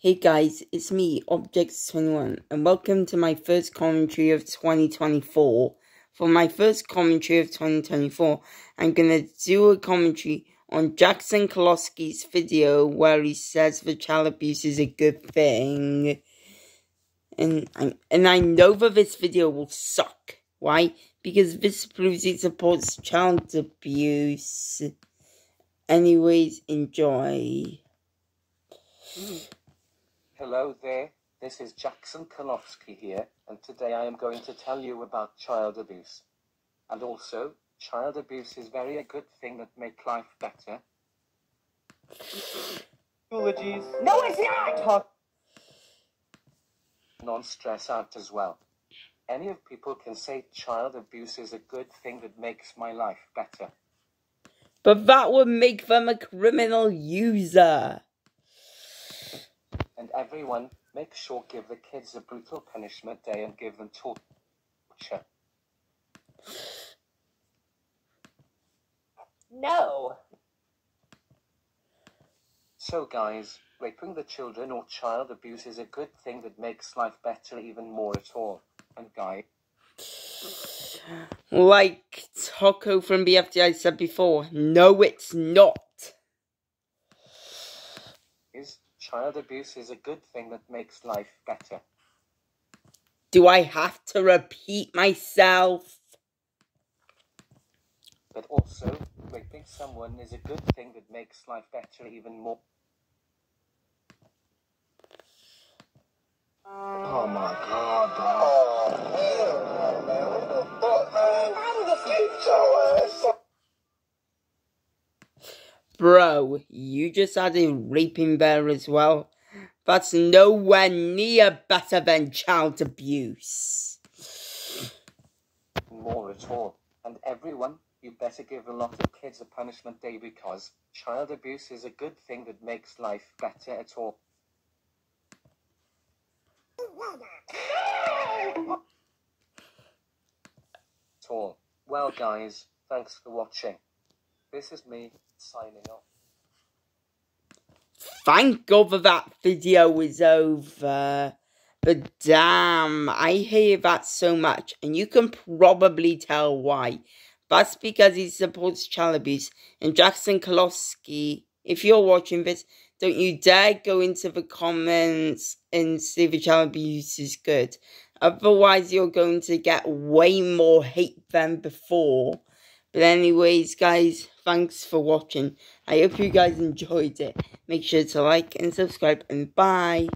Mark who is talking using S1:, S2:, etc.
S1: Hey guys, it's me, Objects21, and welcome to my first commentary of 2024. For my first commentary of 2024, I'm gonna do a commentary on Jackson Koloski's video where he says that child abuse is a good thing. And I, and I know that this video will suck. Why? Because this proves he supports child abuse. Anyways, enjoy.
S2: Hello there, this is Jackson Koloski here, and today I am going to tell you about child abuse. And also, child abuse is very a good thing that make life better. Eulogies.
S3: No, it's not!
S2: Talk. Non-stress out as well. Any of people can say child abuse is a good thing that makes my life better.
S1: But that would make them a criminal user.
S2: And everyone, make sure give the kids a brutal punishment day and give them torture.
S3: No.
S2: So guys, raping the children or child abuse is a good thing that makes life better even more at all. And guys
S1: Like Taco from BFDI said before, no, it's not.
S2: Is child abuse is a good thing that makes life better.
S1: Do I have to repeat myself?
S2: But also, raping someone is a good thing that makes life better even more. Oh my god,
S1: Bro, you just added raping there as well. That's nowhere near better than child abuse.
S2: more at all. And everyone, you better give a lot of kids a punishment day because child abuse is a good thing that makes life better at all. At all. Well, guys, thanks for watching. This is me signing off.
S1: Thank God that that video is over. But damn, I hear that so much, and you can probably tell why. That's because he supports child abuse. And Jackson Koloski, if you're watching this, don't you dare go into the comments and say the child abuse is good. Otherwise, you're going to get way more hate than before. But anyways, guys, thanks for watching. I hope you guys enjoyed it. Make sure to like and subscribe, and bye.